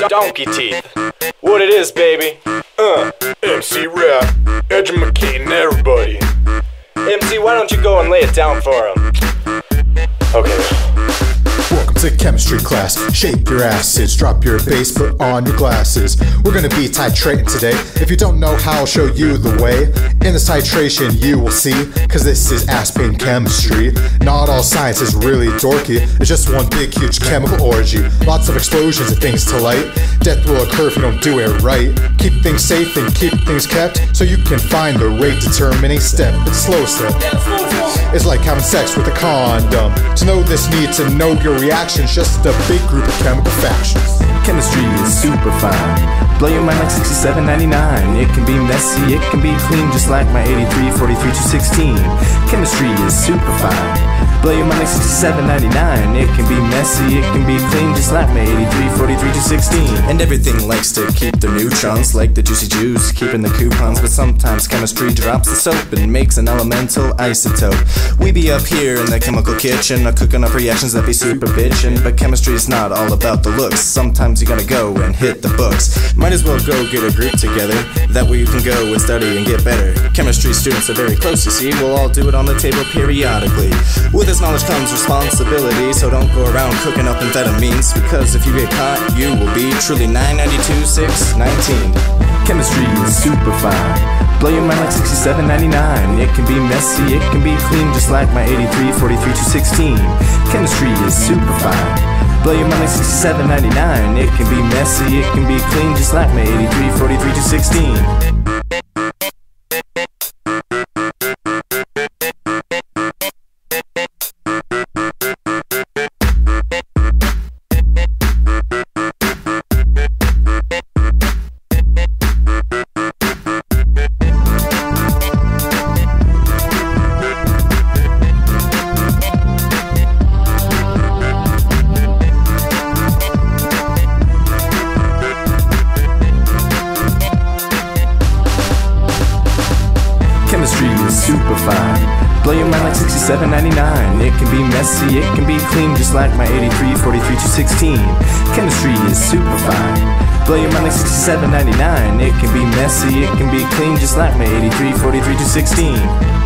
donkey teeth. What it is, baby? Uh, MC Rap, Edge and everybody. MC, why don't you go and lay it down for him? Okay. Welcome to chemistry class. Shake your acids, drop your bass, put on your glasses. We're gonna be titrating today. If you don't know how, I'll show you the way. In this titration, you will see, cause this is Aspen chemistry. Not all science is really dorky, it's just one big, huge chemical orgy. Lots of explosions and things to light. Death will occur if you don't do it right. Keep things safe and keep things kept so you can find the rate determining step. It's slow step. It's like having sex with a condom. To know this, need to know your reactions. Just a big group of chemical factions. Chemistry is super fine. Blow your mind like 67.99. It can be messy, it can be clean, just like my 83, 43 to 16. Chemistry is super fine. Blow your mind like 67.99. It can be messy, it can be clean, just like my 83, 43 to 16. And everything likes to keep the neutrons, like the Jewcy Jews, keeping the coupons. But sometimes chemistry drops the soap and makes an elemental isotope. We be up here in the chemical kitchen, cooking up reactions that be super bitchin'. But chemistry's not all about the looks. Sometimes you gotta go and hit the books. Might as well go get a group together. That way you can go and study and get better. Chemistry students are very close, you see. We'll all do it on the table periodically. With this knowledge comes responsibility, so don't go around around cooking up amphetamines because if you get caught, you will be truly 992619. Chemistry is super fine. Blow your mind like 67.99. It can be messy, it can be clean, just like my 8343216. Chemistry is super fine. Blow your mind like 67.99. It can be messy, it can be clean, just like my 8343216. Chemistry is super fine. Blow your mind like 67.99. It can be messy, it can be clean, just like my 83, 43 to 16. Chemistry is super fine. Blow your mind like 67.99. It can be messy, it can be clean, just like my 83, 43 to 16.